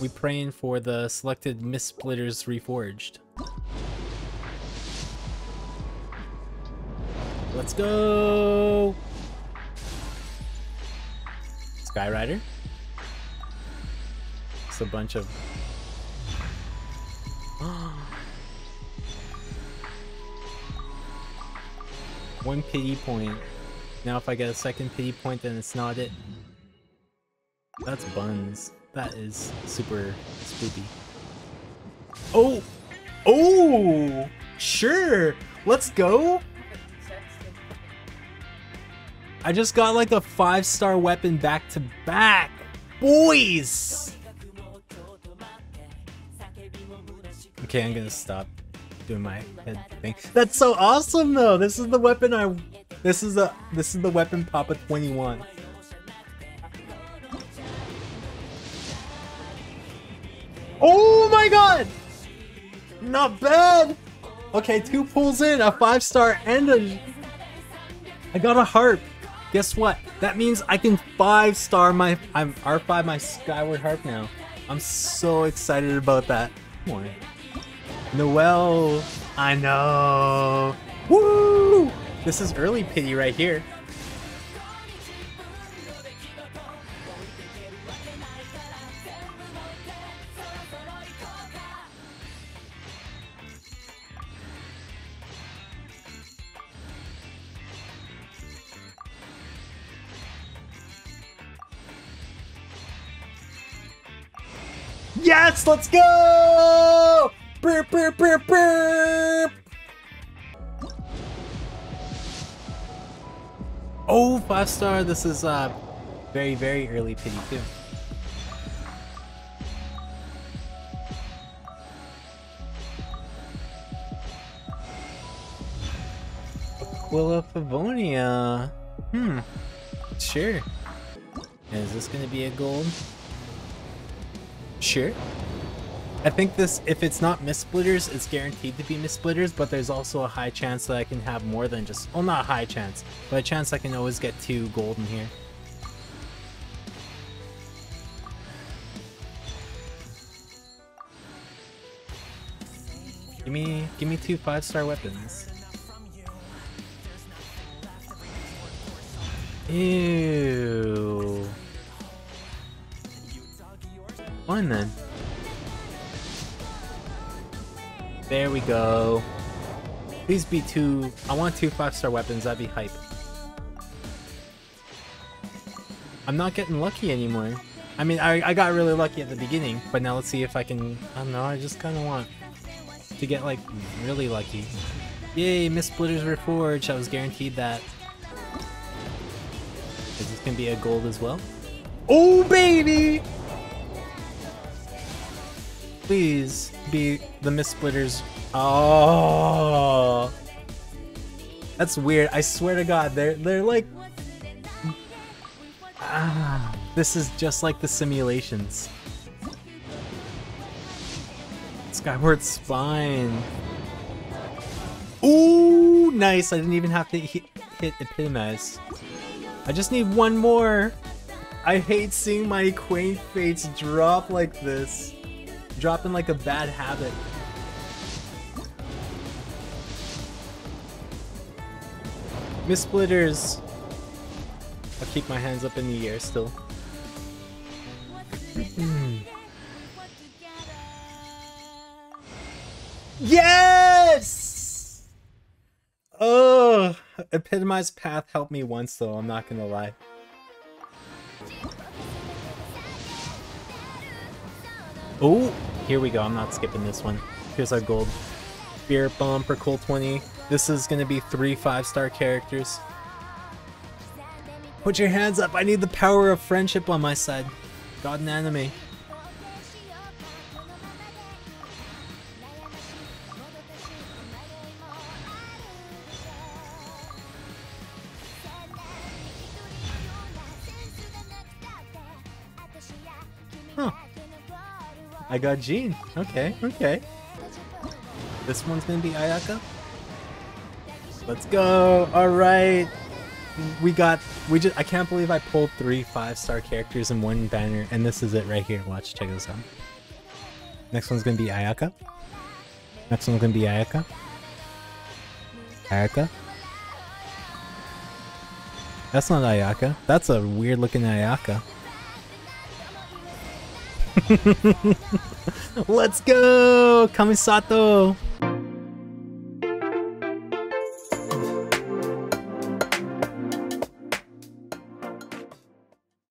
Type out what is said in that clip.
we praying for the selected Mistsplitters Reforged. Let's go! Skyrider. It's a bunch of... One pity point. Now if I get a second pity point, then it's not it. That's buns. That is super spooky. Oh! Oh! Sure! Let's go! I just got like a five star weapon back to back. Boys! Okay, I'm gonna stop doing my head thing. That's so awesome though! This is the weapon I this is the this is the weapon Papa 21. Oh my god! Not bad! Okay, two pulls in, a five star and a I got a harp. Guess what? That means I can five star my I'm R5 my Skyward Harp now. I'm so excited about that. Come on. Noelle. I know. Woo! This is early pity right here. Yes, let's go! Burp, burp, burp, burp. Oh, five star. This is uh very, very early pity too. Aquila Favonia. Hmm. Sure. Is this gonna be a gold? Sure. I think this, if it's not Mistsplitters, it's guaranteed to be Mistsplitters, but there's also a high chance that I can have more than just, well not a high chance, but a chance I can always get two golden here. Give me, give me two five-star weapons. Ew. Fine then. There we go. Please be two. I want two five star weapons. That'd be hype. I'm not getting lucky anymore. I mean, I, I got really lucky at the beginning, but now let's see if I can. I don't know. I just kind of want to get like really lucky. Yay, Mistsplitters Reforged. I was guaranteed that. Is this gonna be a gold as well? Oh baby! Please be the Mistsplitters. Oh, that's weird. I swear to God, they're they're like. Ah, this is just like the simulations. Skyward Spine. Ooh, nice. I didn't even have to hit, hit Epitomize. I just need one more. I hate seeing my quaint fates drop like this dropping like a bad habit. Mistsplitters. I'll keep my hands up in the air still. yes! Oh, Epitomized Path helped me once though, I'm not gonna lie. Oh, here we go. I'm not skipping this one. Here's our gold. Spirit Bomb for Cool 20. This is going to be three five-star characters. Put your hands up. I need the power of friendship on my side. God and anime. I got Jean. Okay, okay. This one's gonna be Ayaka. Let's go. All right. we got we just I can't believe I pulled three five star characters in one banner, and this is it right here. Watch, check this out. Next one's gonna be Ayaka. Next one's gonna be Ayaka. Ayaka. That's not Ayaka. That's a weird looking Ayaka. Let's go! Kamisato!